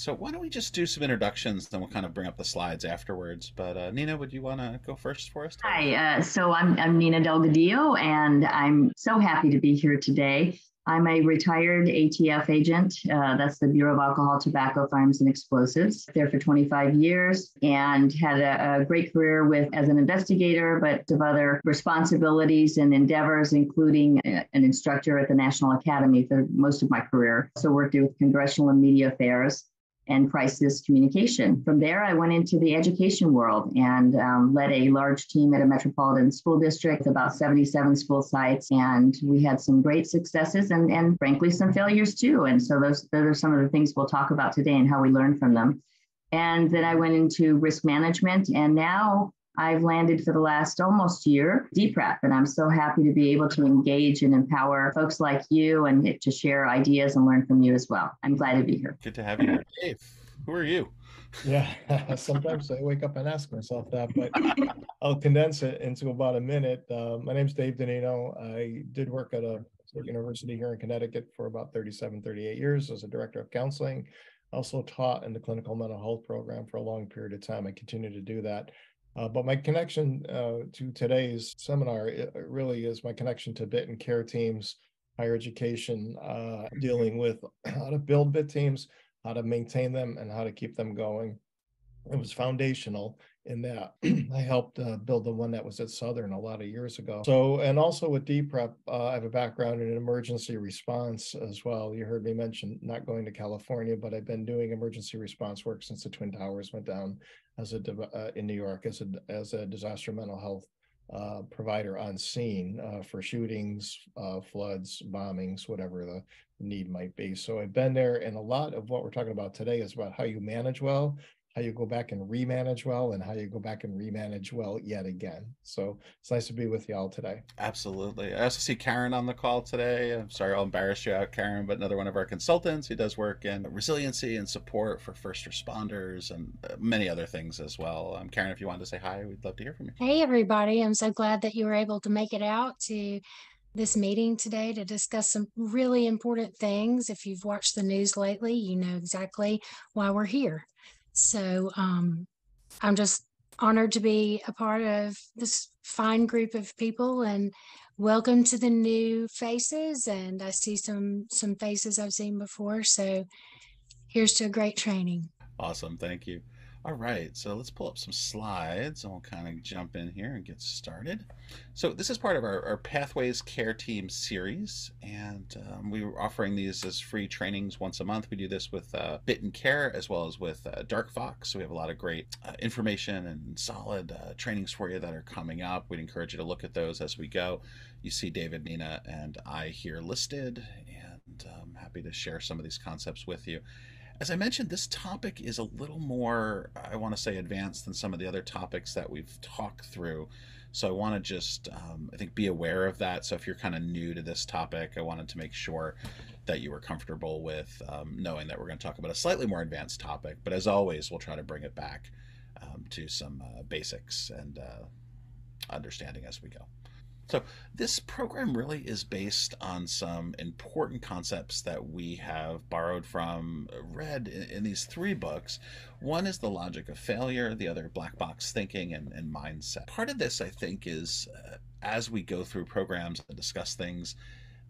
So why don't we just do some introductions, then we'll kind of bring up the slides afterwards. But uh, Nina, would you want to go first for us? Hi, uh, so I'm, I'm Nina Delgadillo, and I'm so happy to be here today. I'm a retired ATF agent. Uh, that's the Bureau of Alcohol, Tobacco, Firearms, and Explosives. There for 25 years and had a, a, great career with as an investigator, but of other responsibilities and endeavors, including a, an instructor at the National Academy for most of my career. So worked with congressional and media affairs and crisis communication. From there, I went into the education world and um, led a large team at a metropolitan school district about 77 school sites. And we had some great successes and, and frankly, some failures too. And so those, those are some of the things we'll talk about today and how we learn from them. And then I went into risk management. And now I've landed for the last almost year, D-Prep, and I'm so happy to be able to engage and empower folks like you and to share ideas and learn from you as well. I'm glad to be here. Good to have you here. Dave, who are you? Yeah, sometimes I wake up and ask myself that, but I'll condense it into about a minute. Uh, my name's Dave Denino. I did work at a university here in Connecticut for about 37, 38 years as a director of counseling. Also taught in the clinical mental health program for a long period of time. I continue to do that. Uh, but my connection uh, to today's seminar it really is my connection to BIT and care teams, higher education, uh, dealing with how to build BIT teams, how to maintain them, and how to keep them going. It was foundational in that I helped uh, build the one that was at Southern a lot of years ago. So, and also with D-Prep, uh, I have a background in emergency response as well. You heard me mention not going to California, but I've been doing emergency response work since the Twin Towers went down as a uh, in New York as a as a disaster mental health uh, provider on scene uh, for shootings, uh, floods, bombings, whatever the need might be. So I've been there, and a lot of what we're talking about today is about how you manage well, how you go back and remanage well and how you go back and remanage well yet again. So it's nice to be with y'all today. Absolutely. I also see Karen on the call today. I'm sorry I'll embarrass you out, Karen, but another one of our consultants who does work in resiliency and support for first responders and uh, many other things as well. Um, Karen, if you wanted to say hi, we'd love to hear from you. Hey, everybody. I'm so glad that you were able to make it out to this meeting today to discuss some really important things. If you've watched the news lately, you know exactly why we're here. So um, I'm just honored to be a part of this fine group of people and welcome to the new faces. And I see some some faces I've seen before. So here's to a great training. Awesome. Thank you. All right, so let's pull up some slides and we'll kind of jump in here and get started. So this is part of our, our Pathways Care Team series, and um, we were offering these as free trainings once a month. We do this with uh, Bit and Care as well as with uh, Dark Fox. So we have a lot of great uh, information and solid uh, trainings for you that are coming up. We'd encourage you to look at those as we go. You see David, Nina, and I here listed, and I'm happy to share some of these concepts with you. As I mentioned, this topic is a little more, I want to say, advanced than some of the other topics that we've talked through. So I want to just, um, I think, be aware of that. So if you're kind of new to this topic, I wanted to make sure that you were comfortable with um, knowing that we're going to talk about a slightly more advanced topic. But as always, we'll try to bring it back um, to some uh, basics and uh, understanding as we go. So this program really is based on some important concepts that we have borrowed from, uh, read in, in these three books. One is the logic of failure, the other black box thinking and, and mindset. Part of this, I think, is uh, as we go through programs and discuss things,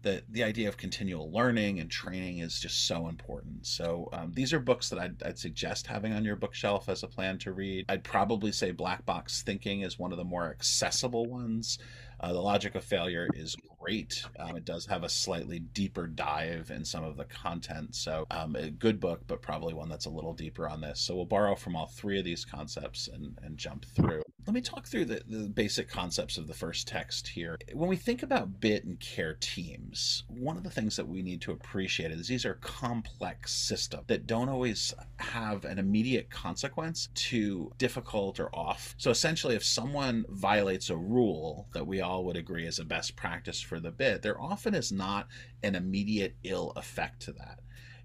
the the idea of continual learning and training is just so important. So um, these are books that I'd, I'd, suggest having on your bookshelf as a plan to read. I'd probably say Black Box Thinking is one of the more accessible ones. Uh, the logic of failure is great. Um, it does have a slightly deeper dive in some of the content. So, um, a good book, but probably one that's a little deeper on this. So, we'll borrow from all three of these concepts and, and jump through. Let me talk through the, the basic concepts of the first text here. When we think about BIT and care teams, one of the things that we need to appreciate is these are complex systems that don't always have an immediate consequence to difficult or off. So, essentially, if someone violates a rule that we all all would agree is a best practice for the bit, there often is not an immediate ill effect to that.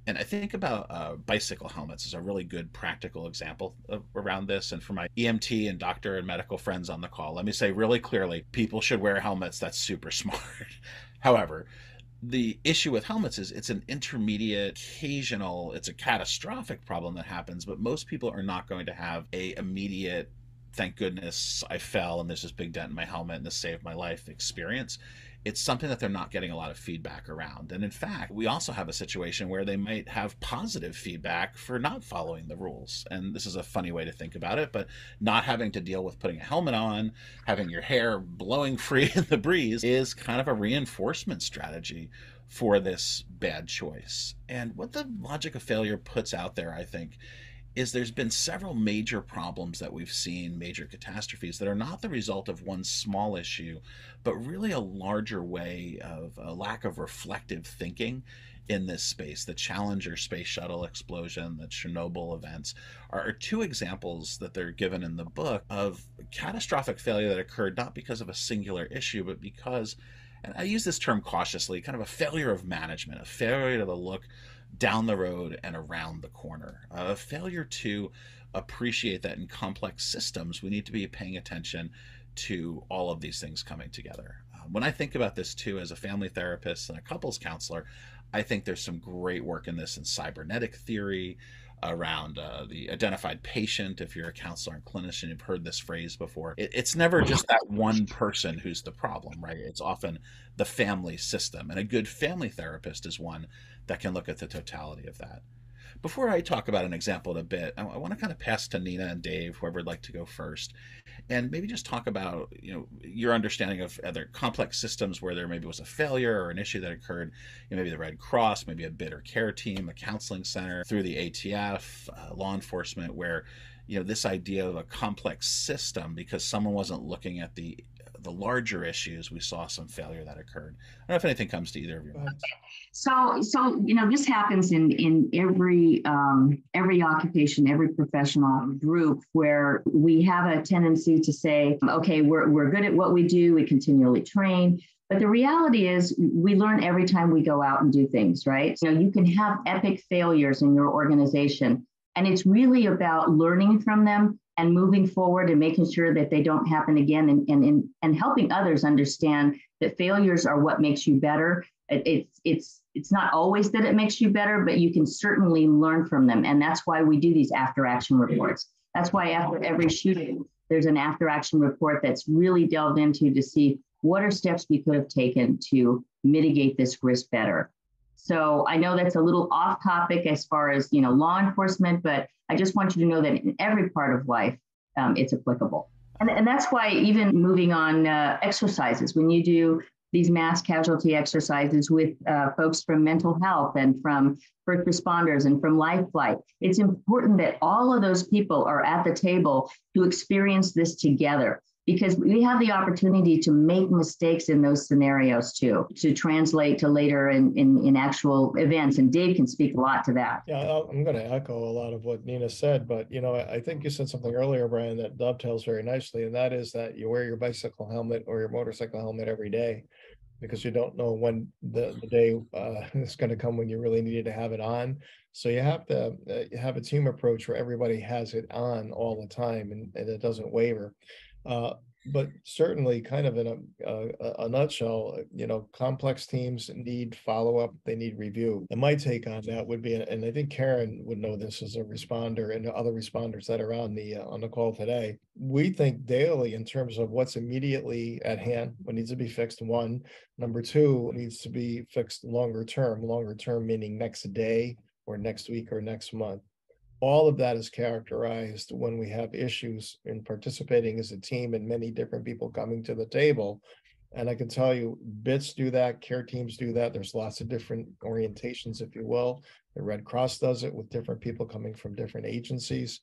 And I think about uh, bicycle helmets as a really good practical example of, around this. And for my EMT and doctor and medical friends on the call, let me say really clearly people should wear helmets. That's super smart. However, the issue with helmets is it's an intermediate occasional it's a catastrophic problem that happens but most people are not going to have a immediate thank goodness i fell and there's this big dent in my helmet and this saved my life experience it's something that they're not getting a lot of feedback around. And in fact, we also have a situation where they might have positive feedback for not following the rules. And this is a funny way to think about it, but not having to deal with putting a helmet on, having your hair blowing free in the breeze is kind of a reinforcement strategy for this bad choice. And what the logic of failure puts out there, I think, is there's been several major problems that we've seen, major catastrophes that are not the result of one small issue, but really a larger way of a lack of reflective thinking in this space. The Challenger space shuttle explosion, the Chernobyl events are two examples that they're given in the book of catastrophic failure that occurred not because of a singular issue, but because, and I use this term cautiously, kind of a failure of management, a failure to the look down the road and around the corner. A failure to appreciate that in complex systems, we need to be paying attention to all of these things coming together. Uh, when I think about this too, as a family therapist and a couples counselor, I think there's some great work in this in cybernetic theory around uh, the identified patient. If you're a counselor and clinician, you've heard this phrase before. It, it's never just that one person who's the problem, right? It's often the family system. And a good family therapist is one that can look at the totality of that. Before I talk about an example in a bit, I, I want to kind of pass to Nina and Dave, whoever would like to go first, and maybe just talk about you know your understanding of other complex systems where there maybe was a failure or an issue that occurred. You know, maybe the Red Cross, maybe a bid or care team, a counseling center, through the ATF, uh, law enforcement, where you know this idea of a complex system because someone wasn't looking at the the larger issues, we saw some failure that occurred. I don't know if anything comes to either of you. So, so you know, this happens in in every um, every occupation, every professional group, where we have a tendency to say, okay, we're we're good at what we do. We continually train. But the reality is, we learn every time we go out and do things, right? You know, you can have epic failures in your organization, and it's really about learning from them and moving forward and making sure that they don't happen again and, and, and helping others understand that failures are what makes you better. It, it's, it's, it's not always that it makes you better, but you can certainly learn from them. And that's why we do these after action reports. That's why after every shooting, there's an after action report that's really delved into to see what are steps we could have taken to mitigate this risk better. So I know that's a little off topic as far as you know law enforcement, but I just want you to know that in every part of life, um, it's applicable. And, and that's why even moving on uh, exercises, when you do these mass casualty exercises with uh, folks from mental health and from first responders and from life flight, it's important that all of those people are at the table to experience this together because we have the opportunity to make mistakes in those scenarios too, to translate to later in, in, in actual events. And Dave can speak a lot to that. Yeah, I'm going to echo a lot of what Nina said, but you know, I think you said something earlier, Brian, that dovetails very nicely, and that is that you wear your bicycle helmet or your motorcycle helmet every day because you don't know when the, the day uh, is going to come when you really needed to have it on. So you have to uh, have a team approach where everybody has it on all the time and, and it doesn't waver. Uh, but certainly, kind of in a, a, a nutshell, uh, you know, complex teams need follow up. They need review. And my take on that would be, and I think Karen would know this as a responder, and other responders that are on the uh, on the call today. We think daily in terms of what's immediately at hand, what needs to be fixed. One, number two, needs to be fixed longer term. Longer term meaning next day or next week or next month all of that is characterized when we have issues in participating as a team and many different people coming to the table. And I can tell you, BITS do that, care teams do that. There's lots of different orientations, if you will. The Red Cross does it with different people coming from different agencies.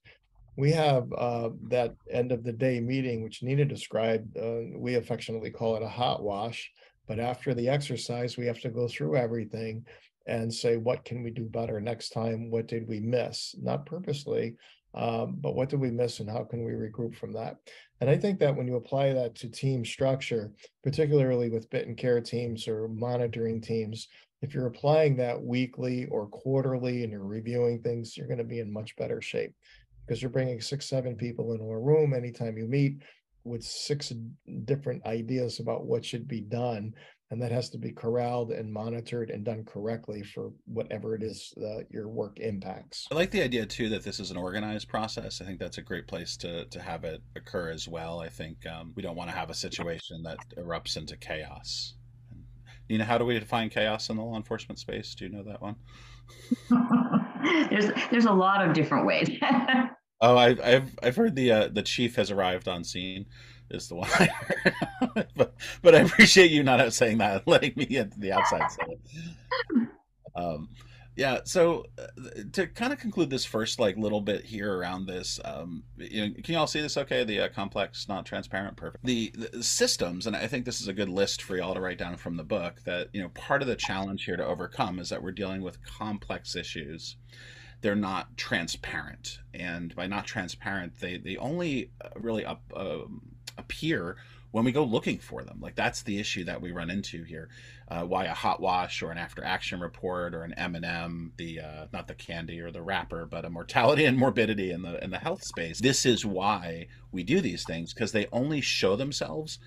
We have uh, that end of the day meeting, which Nina described. Uh, we affectionately call it a hot wash. But after the exercise, we have to go through everything and say, what can we do better next time? What did we miss? Not purposely, um, but what did we miss and how can we regroup from that? And I think that when you apply that to team structure, particularly with bit and care teams or monitoring teams, if you're applying that weekly or quarterly and you're reviewing things, you're going to be in much better shape because you're bringing six, seven people into a room anytime you meet. with six different ideas about what should be done. And that has to be corralled and monitored and done correctly for whatever it is that your work impacts. I like the idea too that this is an organized process. I think that's a great place to, to have it occur as well. I think um, we don't want to have a situation that erupts into chaos. Nina, how do we define chaos in the law enforcement space? Do you know that one? there's there's a lot of different ways. oh, I've, I've I've heard the uh, the chief has arrived on scene is the one but but I appreciate you not saying that, letting me into the outside side. Um, yeah. So uh, to kind of conclude this first like little bit here around this, um, you know, can you all see this? Okay, the uh, complex, not transparent, perfect. The, the, systems, and I think this is a good list for y'all to write down from the book. That you know, part of the challenge here to overcome is that we're dealing with complex issues. They're not transparent, and by not transparent, they they only uh, really up, um, appear when we go looking for them. Like that's the issue that we run into here. Uh, why a hot wash or an after action report or an M&M, the uh, not the candy or the wrapper, but a mortality and morbidity in the in the health space. This is why we do these things because they only show themselves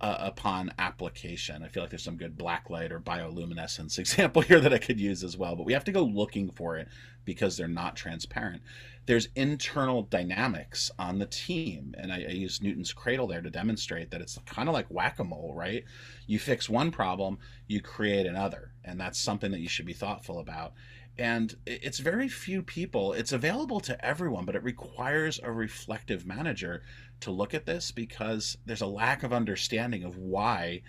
uh, upon application. I feel like there's some good blacklight or bioluminescence example here that I could use as well, but we have to go looking for it because they're not transparent there's internal dynamics on the team. And I, I use Newton's cradle there to demonstrate that it's kind of like whack a mole, right? You fix one problem, you create another. And that's something that you should be thoughtful about. And it's very few people, it's available to everyone, but it requires a reflective manager to look at this because there's a lack of understanding of why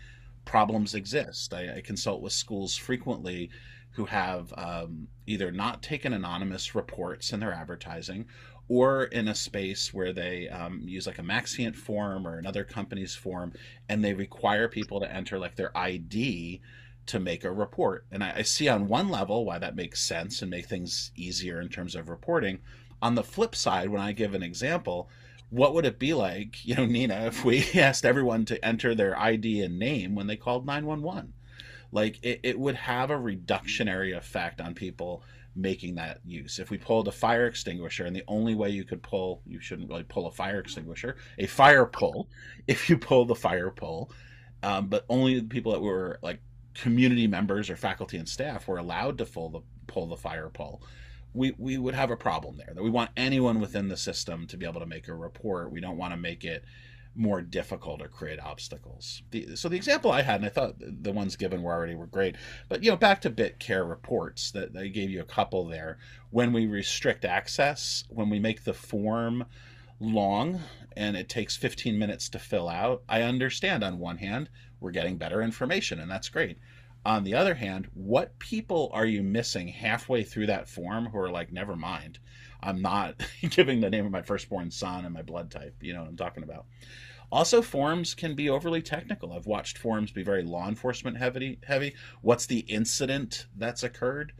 problems exist. I, I consult with schools frequently who have um, either not taken anonymous reports in their advertising or in a space where they um, use like a Maxient form or another company's form and they require people to enter like their ID to make a report. And I, I see on one level why that makes sense and make things easier in terms of reporting. On the flip side, when I give an example, what would it be like, you know, Nina, if we asked everyone to enter their ID and name when they called 911? Like it, it would have a reductionary effect on people making that use. If we pulled a fire extinguisher, and the only way you could pull, you shouldn't really pull a fire extinguisher, a fire pull, if you pull the fire pull, um, but only the people that were like community members or faculty and staff were allowed to pull the pull the fire pull. We, we would have a problem there that we want anyone within the system to be able to make a report. We don't want to make it more difficult or create obstacles. The, so the example I had, and I thought the ones given were already were great, but you know, back to BitCare reports that I gave you a couple there. When we restrict access, when we make the form long and it takes 15 minutes to fill out, I understand on one hand, we're getting better information and that's great. On the other hand, what people are you missing halfway through that form who are like, never mind, I'm not giving the name of my firstborn son and my blood type, you know what I'm talking about. Also, forms can be overly technical. I've watched forms be very law enforcement heavy. Heavy. What's the incident that's occurred?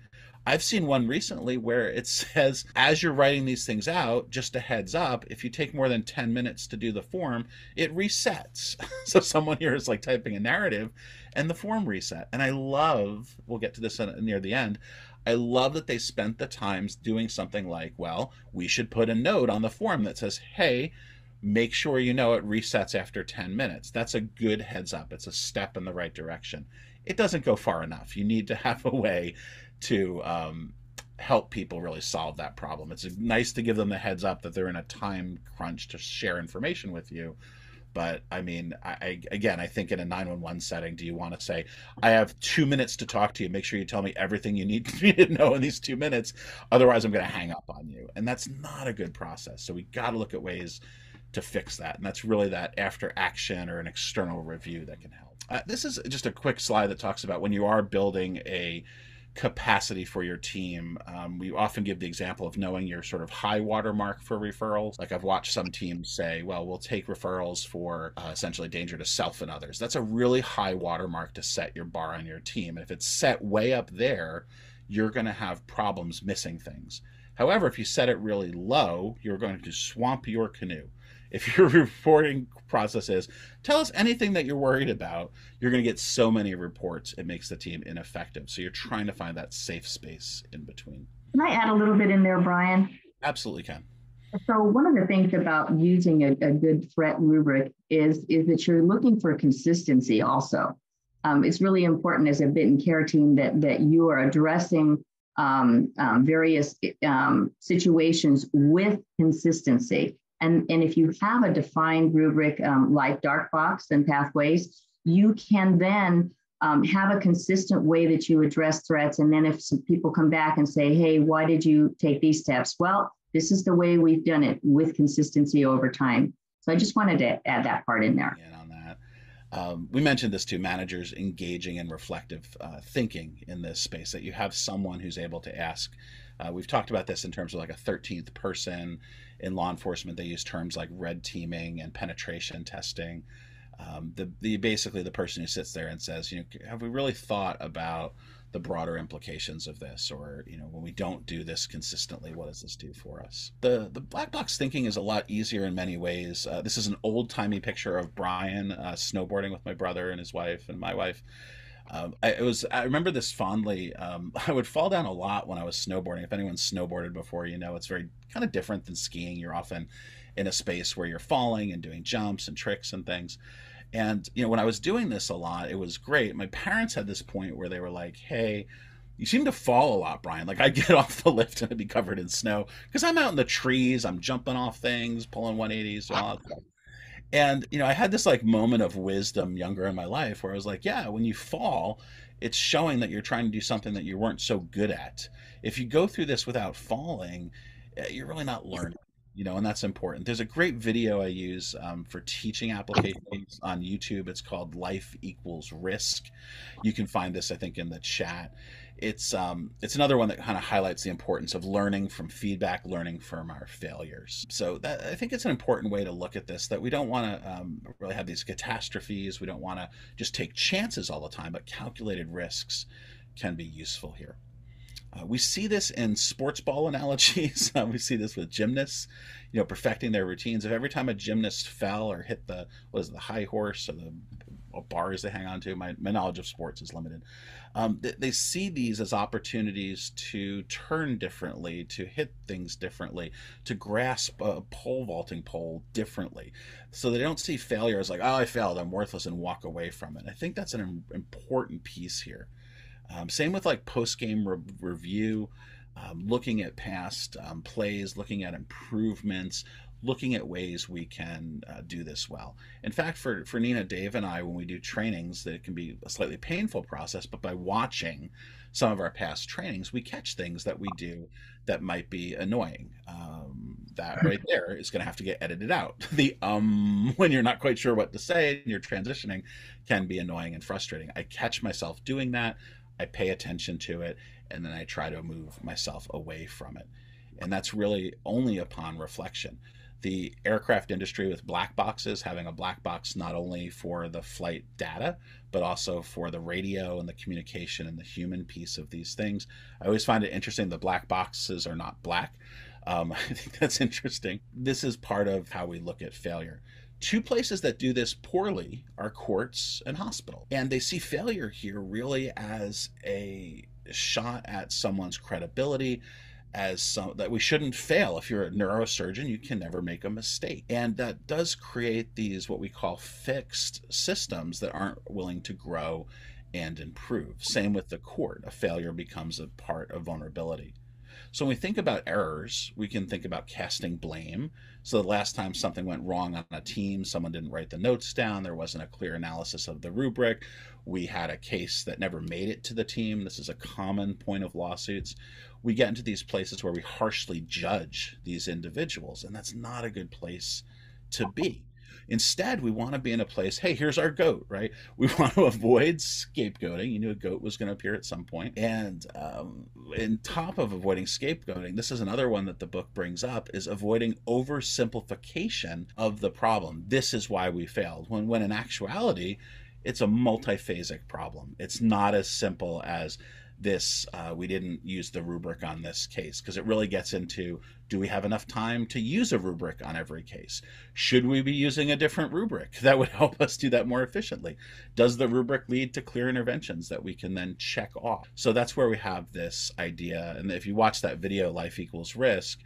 I've seen one recently where it says, as you're writing these things out, just a heads up, if you take more than 10 minutes to do the form, it resets. so someone here is like typing a narrative and the form reset. And I love, we'll get to this near the end, I love that they spent the times doing something like, well, we should put a note on the form that says, hey, make sure you know it resets after 10 minutes. That's a good heads up. It's a step in the right direction. It doesn't go far enough. You need to have a way to um, help people really solve that problem. It's nice to give them the heads up that they're in a time crunch to share information with you. But I mean, I, I, again, I think in a 911 setting, do you want to say, I have two minutes to talk to you? Make sure you tell me everything you need me to know in these two minutes. Otherwise, I'm going to hang up on you. And that's not a good process. So we got to look at ways to fix that. And that's really that after action or an external review that can help. Uh, this is just a quick slide that talks about when you are building a capacity for your team. Um, we often give the example of knowing your sort of high water mark for referrals. Like I've watched some teams say, well, we'll take referrals for uh, essentially danger to self and others. That's a really high watermark to set your bar on your team. And if it's set way up there, you're going to have problems missing things. However, if you set it really low, you're going to swamp your canoe if your reporting process is tell us anything that you're worried about. You're going to get so many reports it makes the team ineffective. So you're trying to find that safe space in between. Can i add a little bit in there brian? Absolutely can. So one of the things about using a, a good threat rubric is, is that you're looking for consistency also. Um, it's really important as a bit and care team that, that you are addressing um, um, various um, situations with consistency. And, and if you have a defined rubric um, like Dark Fox and pathways, you can then um, have a consistent way that you address threats. And then if some people come back and say, hey, why did you take these steps? Well, this is the way we've done it with consistency over time. So I just wanted to add that part in there. Yeah, on that. Um, we mentioned this to managers engaging in reflective uh, thinking in this space that you have someone who's able to ask. Uh, we've talked about this in terms of like a 13th person in law enforcement. They use terms like red teaming and penetration testing. Um, the, the basically the person who sits there and says, you know, have we really thought about the broader implications of this or you know when we don't do this consistently what does this do for us the the black box thinking is a lot easier in many ways uh, this is an old timey picture of brian uh, snowboarding with my brother and his wife and my wife um, I, it was I remember this fondly. Um, I would fall down a lot when I was snowboarding. If anyone's snowboarded before, you know it's very kind of different than skiing. You're often in a space where you're falling and doing jumps and tricks and things. And, you know, when I was doing this a lot, it was great. My parents had this point where they were like, hey, you seem to fall a lot, Brian. Like I get off the lift and I'd be covered in snow because I'm out in the trees, I'm jumping off things, pulling 180s, all that And you know, I had this like moment of wisdom younger in my life where I was like, yeah, when you fall, it's showing that you're trying to do something that you weren't so good at. If you go through this without falling, eh, you're really not learning you know, and that's important. There's a great video I use um, for teaching applications on YouTube. It's called Life Equals Risk. You can find this, I think, in the chat. It's um, it's another one that kind of highlights the importance of learning from feedback, learning from our failures. So that, I think it's an important way to look at this. That we don't want to um, really have these catastrophes. We don't want to just take chances all the time, but calculated risks can be useful here. Uh, we see this in sports ball analogies. Uh, we see this with gymnasts, you know, perfecting their routines. If every time a gymnast fell or hit the what is it, the high horse or the bars they hang on to, my, my knowledge of sports is limited. Um, they, they see these as opportunities to turn differently, to hit things differently, to grasp a pole vaulting pole differently. So they don't see failure as like, oh, I failed, I'm worthless, and walk away from it. I think that's an important piece here. Um, same with like post game re- review, um, looking at past um, plays, looking at improvements, looking at ways we can uh, do this well. In fact, for, for Nina, Dave, and I, when we do trainings, that it can be a slightly painful process, but by watching some of our past trainings, we catch things that we do that might be annoying. Um, that right there is going to have to get edited out. The um, when you're not quite sure what to say and you're transitioning, can be annoying and frustrating. I catch myself doing that. I pay attention to it, and then I try to move myself away from it. And that's really only upon reflection. The aircraft industry with black boxes, having a black box not only for the flight data, but also for the radio and the communication and the human piece of these things. I always find it interesting the black boxes are not black. Um, I think that's interesting. This is part of how we look at failure. Two places that do this poorly are courts and hospital. And they see failure here really as a shot at someone's credibility, as some that we shouldn't fail. If you're a neurosurgeon, you can never make a mistake. And that does create these what we call fixed systems that aren't willing to grow and improve. Same with the court. A failure becomes a part of vulnerability. So when we think about errors, we can think about casting blame. So the last time something went wrong on a team, someone didn't write the notes down, there wasn't a clear analysis of the rubric. We had a case that never made it to the team. This is a common point of lawsuits. We get into these places where we harshly judge these individuals, and that's not a good place to be. Instead, we want to be in a place, hey, here's our goat, right? We want to avoid scapegoating. You knew a goat was going to appear at some point. And um, in top of avoiding scapegoating, this is another one that the book brings up, is avoiding oversimplification of the problem. This is why we failed. When, when in actuality, it's a multiphasic problem. It's not as simple as this uh, we didn't use the rubric on this case because it really gets into do we have enough time to use a rubric on every case? Should we be using a different rubric that would help us do that more efficiently? Does the rubric lead to clear interventions that we can then check off? So that's where we have this idea. And if you watch that video life equals risk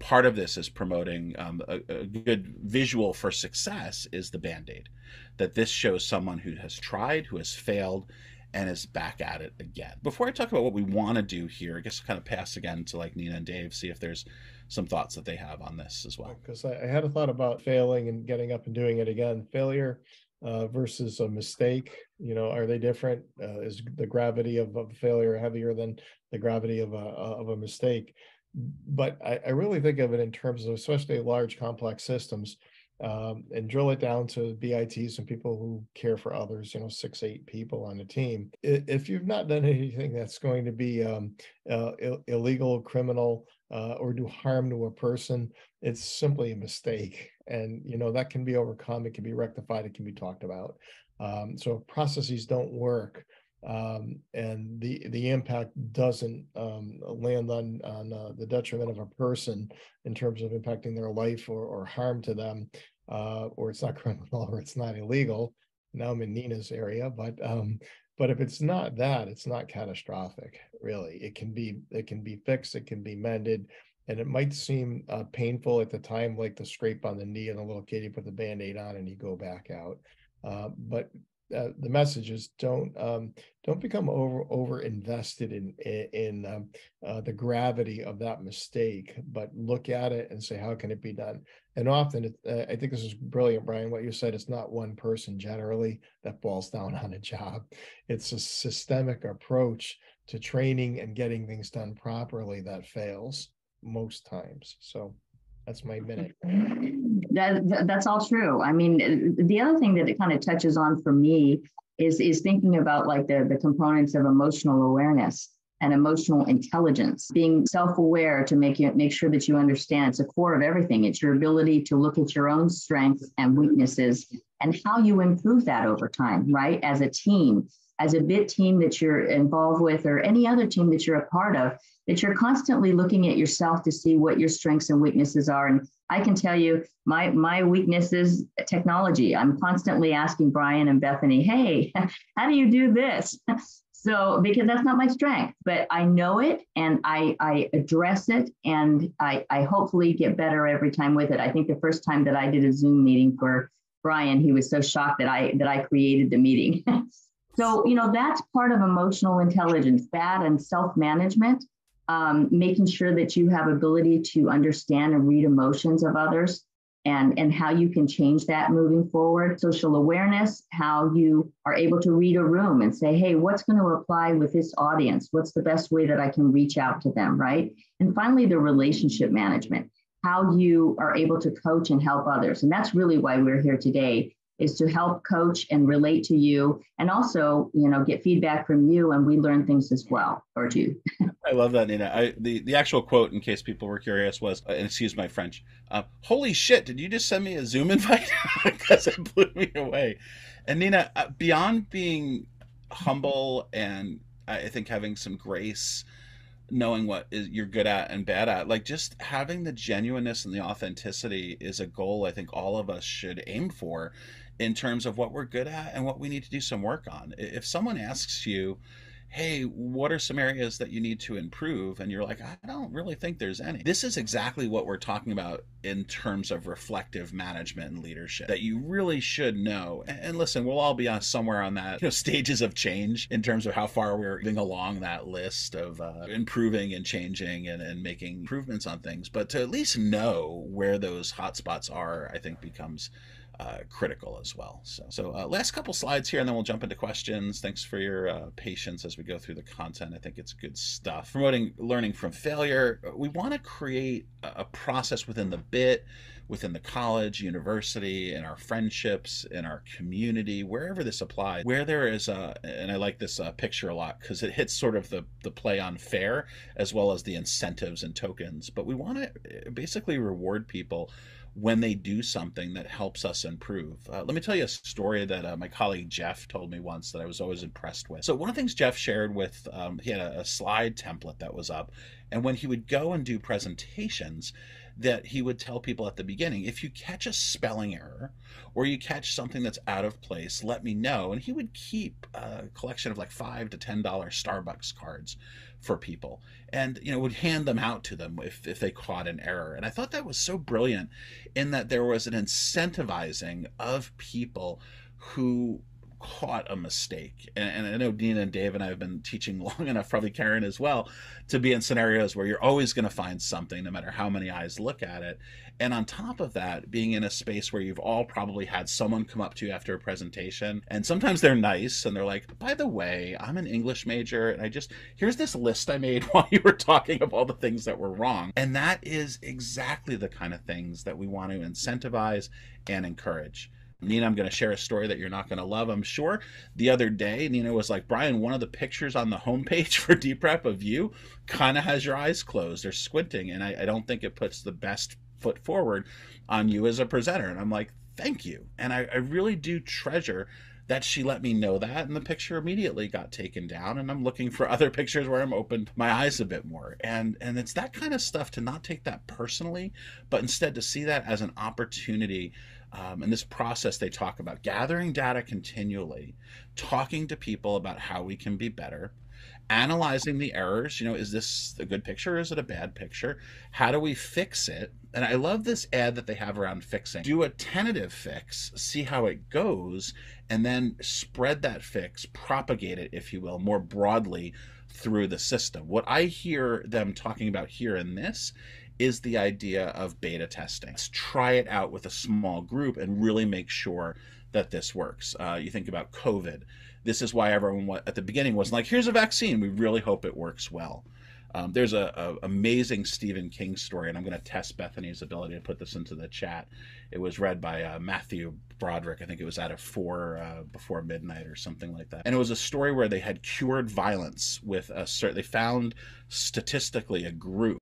part of this is promoting um, a, a, good visual for success is the band-aid that this shows someone who has tried who has failed and is back at it again. Before i talk about what we want to do here i guess I'll kind of pass again to like nina and dave see if there's some thoughts that they have on this as well. Because I, had a thought about failing and getting up and doing it again. Failure uh, versus a mistake you know are they different? Uh, is the gravity of, of failure heavier than the gravity of a of a mistake? But I, I, really think of it in terms of especially large complex systems um, and drill it down to BITs and people who care for others, you know, six, eight people on a team. If you've not done anything that's going to be um, uh, Ill- illegal, criminal, uh, or do harm to a person, it's simply a mistake. And, you know, that can be overcome, it can be rectified, it can be talked about. Um, so if processes don't work, um, and the the impact doesn't um, land on on uh, the detriment of a person in terms of impacting their life or, or harm to them, uh, or it's not criminal or it's not illegal. Now I'm in Nina's area, but um, but if it's not that, it's not catastrophic. Really, it can be it can be fixed, it can be mended, and it might seem uh, painful at the time, like the scrape on the knee and the little kid you put the band-aid on and you go back out. Uh, but uh, the message is don't um, don't become over over invested in in, um, uh, the gravity of that mistake, but look at it and say how can it be done. And often, it, uh, I think this is brilliant, Brian. What you said, it's not one person generally that falls down on a job. It's a systemic approach to training and getting things done properly that fails most times. So that's my minute. That, that's all true. I mean, the other thing that it kind of touches on for me is is thinking about like the the components of emotional awareness and emotional intelligence being self-aware to make you make sure that you understand it's a core of everything it's your ability to look at your own strengths and weaknesses and how you improve that over time right as a team as a bit team that you're involved with or any other team that you're a part of that you're constantly looking at yourself to see what your strengths and weaknesses are. And I can tell you my my weakness is technology. I'm constantly asking Brian and Bethany, hey, how do you do this? So because that's not my strength, but I know it and I I address it and I I hopefully get better every time with it. I think the first time that I did a Zoom meeting for Brian, he was so shocked that I that I created the meeting. so you know that's part of emotional intelligence, that and self management um, making sure that you have ability to understand and read emotions of others and, and how you can change that moving forward. Social awareness, how you are able to read a room and say, hey, what's going to apply with this audience? What's the best way that I can reach out to them, right? And finally, the relationship management, how you are able to coach and help others. And that's really why we're here today is to help coach and relate to you and also you know get feedback from you and we learn things as well or do i love that nina. I, the, the actual quote in case people were curious was uh, and excuse my french uh, holy shit did you just send me a zoom invite? Because it blew me away. And nina uh, beyond being humble and i think having some grace knowing what is you're good at and bad at like just having the genuineness and the authenticity is a goal i think all of us should aim for in terms of what we're good at and what we need to do some work on. If someone asks you, hey, what are some areas that you need to improve? And you're like, I don't really think there's any. This is exactly what we're talking about in terms of reflective management and leadership that you really should know. And listen, we'll all be on somewhere on that you know, stages of change in terms of how far we're moving along that list of uh, improving and changing and, and making improvements on things. But to at least know where those hotspots are, I think becomes uh, critical as well. So, so uh, last couple slides here, and then we'll jump into questions. Thanks for your uh, patience as we go through the content. I think it's good stuff. Promoting learning from failure. We want to create a process within the bit, within the college, university, in our friendships, in our community, wherever this applies, where there is a, and I like this uh, picture a lot because it hits sort of the, the play on fair as well as the incentives and tokens. But we want to uh, basically reward people when they do something that helps us improve. Uh, let me tell you a story that uh, my colleague Jeff told me once that I was always impressed with. So, one of the things Jeff shared with, um, he had a, a slide template that was up, and when he would go and do presentations, that he would tell people at the beginning if you catch a spelling error or you catch something that's out of place let me know. And he would keep a collection of like five to ten dollar starbucks cards for people and you know would hand them out to them if, if they caught an error. And i thought that was so brilliant in that there was an incentivizing of people who caught a mistake. And, and, I know Nina and Dave and I have been teaching long enough, probably Karen as well, to be in scenarios where you're always going to find something, no matter how many eyes look at it. And on top of that, being in a space where you've all probably had someone come up to you after a presentation, and sometimes they're nice and they're like, by the way, I'm an English major, and I just, here's this list I made while you were talking of all the things that were wrong. And that is exactly the kind of things that we want to incentivize and encourage. Nina, I'm going to share a story that you're not going to love, I'm sure. The other day, Nina was like, Brian, one of the pictures on the homepage for D-Prep of you kind of has your eyes closed or squinting. And I, I don't think it puts the best foot forward on you as a presenter. And I'm like, thank you. And I, I really do treasure that she let me know that and the picture immediately got taken down and i'm looking for other pictures where i'm opened my eyes a bit more and and it's that kind of stuff to not take that personally but instead to see that as an opportunity um, and this process they talk about gathering data continually, talking to people about how we can be better, analyzing the errors. You know, is this a good picture? Is it a bad picture? How do we fix it? And I love this ad that they have around fixing. Do a tentative fix, see how it goes, and then spread that fix, propagate it, if you will, more broadly through the system. What I hear them talking about here in this is the idea of beta testing. Let's try it out with a small group and really make sure that this works. Uh, you think about COVID. This is why everyone at the beginning was like, here's a vaccine. We really hope it works well. Um, there's a, a, amazing Stephen King story, and I'm going to test Bethany's ability to put this into the chat. It was read by uh, Matthew Broderick. I think it was out of four uh, before midnight or something like that. And it was a story where they had cured violence with a certain. They found statistically a group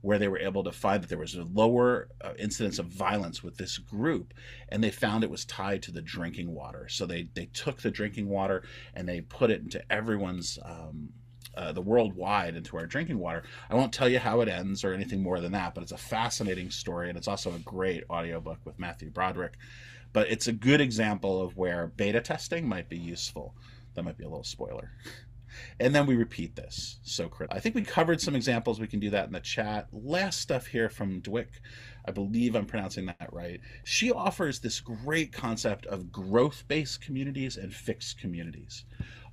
where they were able to find that there was a lower uh, incidence of violence with this group and they found it was tied to the drinking water so they they took the drinking water and they put it into everyone's um, uh, the worldwide into our drinking water. I won't tell you how it ends or anything more than that, but it's a fascinating story and it's also a great audiobook with Matthew Broderick. But it's a good example of where beta testing might be useful. That might be a little spoiler. And then we repeat this. So critical. I think we covered some examples. We can do that in the chat. Last stuff here from Dweck. I believe I'm pronouncing that right. She offers this great concept of growth based communities and fixed communities.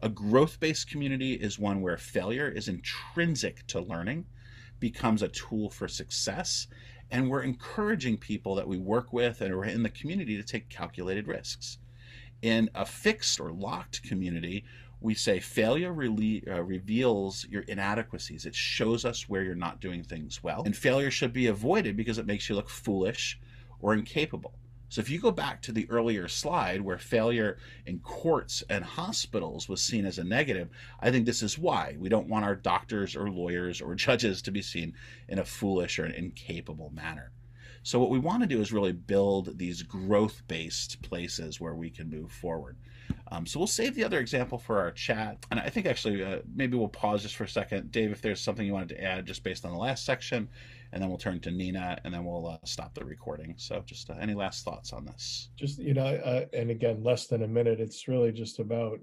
A growth based community is one where failure is intrinsic to learning, becomes a tool for success, and we're encouraging people that we work with and are in the community to take calculated risks. In a fixed or locked community, we say failure really, uh, reveals your inadequacies. It shows us where you're not doing things well. And failure should be avoided because it makes you look foolish or incapable. So if you go back to the earlier slide where failure in courts and hospitals was seen as a negative, I think this is why. We don't want our doctors or lawyers or judges to be seen in a foolish or an incapable manner. So what we want to do is really build these growth-based places where we can move forward. Um, so we'll save the other example for our chat. And I think actually uh, maybe we'll pause just for a second. Dave, if there's something you wanted to add just based on the last section, and then we'll turn to Nina and then we'll uh, stop the recording. So just uh, any last thoughts on this? Just, you know, uh, and again, less than a minute. It's really just about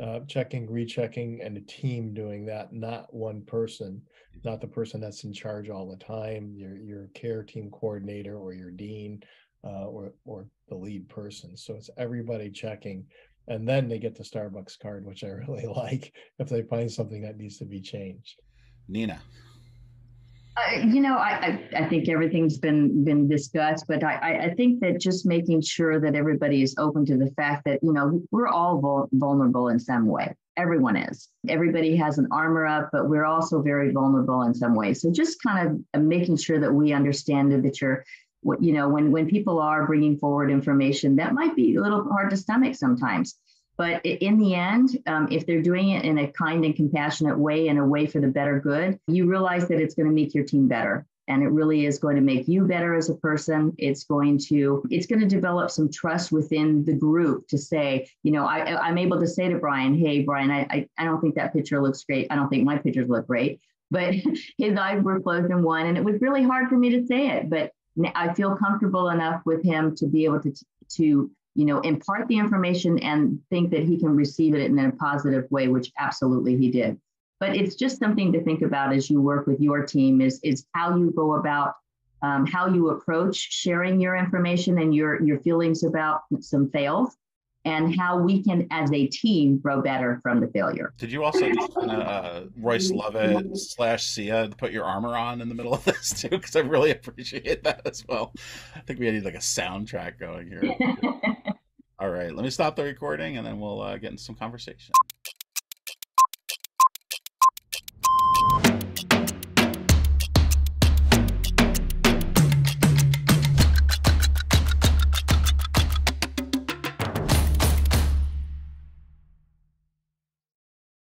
uh, checking, rechecking, and a team doing that, not one person, not the person that's in charge all the time, your, your care team coordinator or your dean uh, or, or the lead person. So it's everybody checking and then they get the Starbucks card, which I really like if they find something that needs to be changed. Nina. Uh, you know, I, I, I think everything's been been discussed, but I I think that just making sure that everybody is open to the fact that you know we're all vul- vulnerable in some way. Everyone is. Everybody has an armor up, but we're also very vulnerable in some way. So just kind of making sure that we understand that you're what you know when when people are bringing forward information that might be a little hard to stomach sometimes. But in the end um, if they're doing it in a kind and compassionate way and a way for the better good you realize that it's going to make your team better. And it really is going to make you better as a person. It's going to it's going to develop some trust within the group to say you know I, i'm able to say to brian hey brian I, I, I don't think that picture looks great. I don't think my pictures look great. But his eyes were closed in one, and it was really hard for me to say it. But I feel comfortable enough with him to be able to to you know impart the information and think that he can receive it in a positive way, which absolutely he did. But it's just something to think about as you work with your team is is how you go about um, how you approach sharing your information and your your feelings about some fails and how we can, as a team, grow better from the failure. Did you also just kind of uh, Royce Lovett slash Sia put your armor on in the middle of this too? Because I really appreciate that as well. I think we need like a soundtrack going here. All right, let me stop the recording and then we'll uh, get into some conversation.